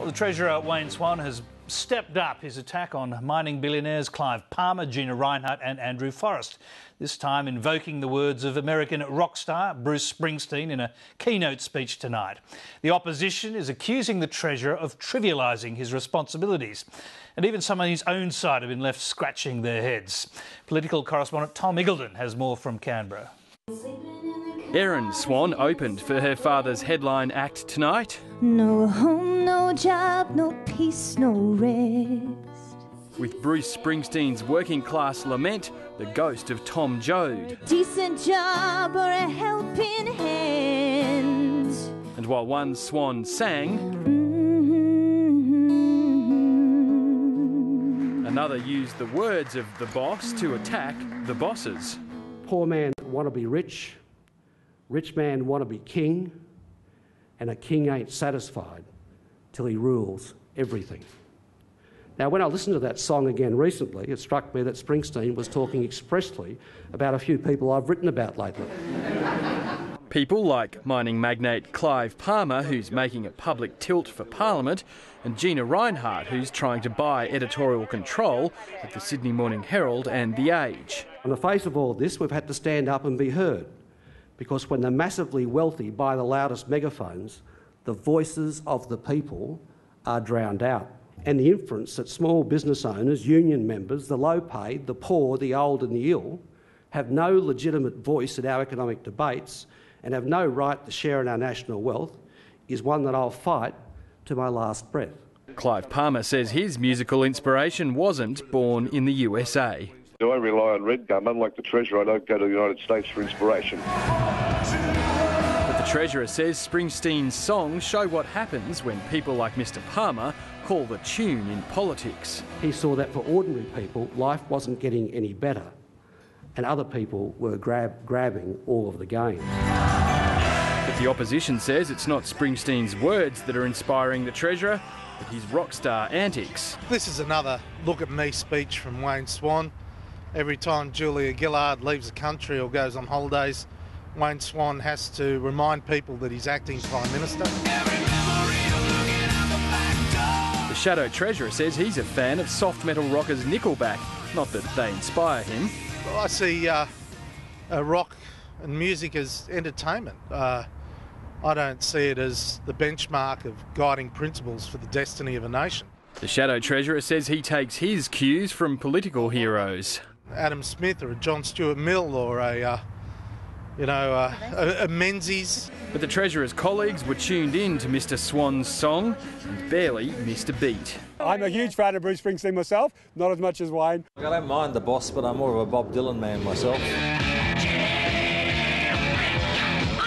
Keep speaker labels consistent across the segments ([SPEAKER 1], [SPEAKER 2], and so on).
[SPEAKER 1] Well, the Treasurer, Wayne Swan, has stepped up his attack on mining billionaires Clive Palmer, Gina Rinehart, and Andrew Forrest. This time invoking the words of American rock star Bruce Springsteen in a keynote speech tonight. The opposition is accusing the Treasurer of trivialising his responsibilities. And even some on his own side have been left scratching their heads. Political correspondent Tom Iggulden has more from Canberra.
[SPEAKER 2] Erin Swan opened for her father's headline act tonight.
[SPEAKER 3] No home, no job, no peace, no rest.
[SPEAKER 2] With Bruce Springsteen's working class lament, the ghost of Tom Joad.
[SPEAKER 3] Decent job or a helping hand.
[SPEAKER 2] And while one Swan sang,
[SPEAKER 3] Mm-hmm.
[SPEAKER 2] another used the words of the boss to attack the bosses.
[SPEAKER 4] Poor man want to be rich, rich man want to be king, and a king ain't satisfied till he rules everything. Now, when I listened to that song again recently, it struck me that Springsteen was talking expressly about a few people I've written about lately.
[SPEAKER 2] People like mining magnate Clive Palmer, who's making a public tilt for Parliament, and Gina Rinehart, who's trying to buy editorial control of the Sydney Morning Herald and The Age.
[SPEAKER 4] On the face of all this, we've had to stand up and be heard because when the massively wealthy buy the loudest megaphones, the voices of the people are drowned out. And the inference that small business owners, union members, the low paid, the poor, the old, and the ill have no legitimate voice in our economic debates and have no right to share in our national wealth is one that I'll fight to my last breath.
[SPEAKER 2] Clive Palmer says his musical inspiration wasn't born in the USA.
[SPEAKER 5] I rely on Redgum. Unlike the Treasurer, I don't go to the United States for inspiration.
[SPEAKER 2] But the Treasurer says Springsteen's songs show what happens when people like Mr Palmer call the tune in politics.
[SPEAKER 4] He saw that for ordinary people, life wasn't getting any better, and other people were grab, grabbing all of the gains.
[SPEAKER 2] But the opposition says it's not Springsteen's words that are inspiring the Treasurer, but his rock star antics.
[SPEAKER 6] This is another look at me speech from Wayne Swan. Every time Julia Gillard leaves the country or goes on holidays, Wayne Swan has to remind people that he's acting Prime Minister.
[SPEAKER 2] The Shadow Treasurer says he's a fan of soft metal rockers Nickelback, not that they inspire him.
[SPEAKER 6] Well, I see uh, uh, rock and music as entertainment. Uh, I don't see it as the benchmark of guiding principles for the destiny of a nation.
[SPEAKER 2] The Shadow Treasurer says he takes his cues from political heroes.
[SPEAKER 6] Adam Smith or a John Stuart Mill or a, uh, you know, uh, a, a Menzies.
[SPEAKER 2] But the Treasurer's colleagues were tuned in to Mr Swan's song and barely missed a beat.
[SPEAKER 7] I'm a huge fan of Bruce Springsteen myself, not as much as Wayne.
[SPEAKER 8] I don't mind the boss, but I'm more of a Bob Dylan man myself.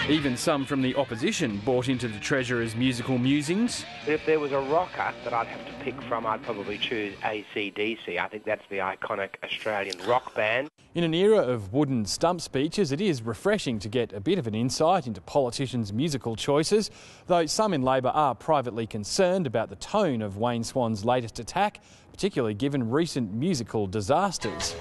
[SPEAKER 2] Even some from the opposition bought into the Treasurer's musical musings.
[SPEAKER 9] If there was a rocker that I'd have to pick from, I'd probably choose ACDC. I think that's the iconic Australian rock band.
[SPEAKER 2] In an era of wooden stump speeches, it is refreshing to get a bit of an insight into politicians' musical choices, though some in Labor are privately concerned about the tone of Wayne Swan's latest attack, particularly given recent musical disasters.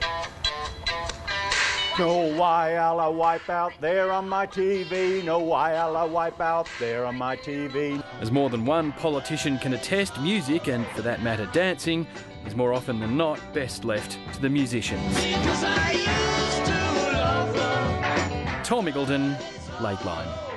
[SPEAKER 7] No why I'll wipe out there on my TV. No why I'll wipe out there on my TV.
[SPEAKER 2] As more than one politician can attest, music, and for that matter dancing, is more often than not best left to the musicians. Tom Iggulden, Lateline.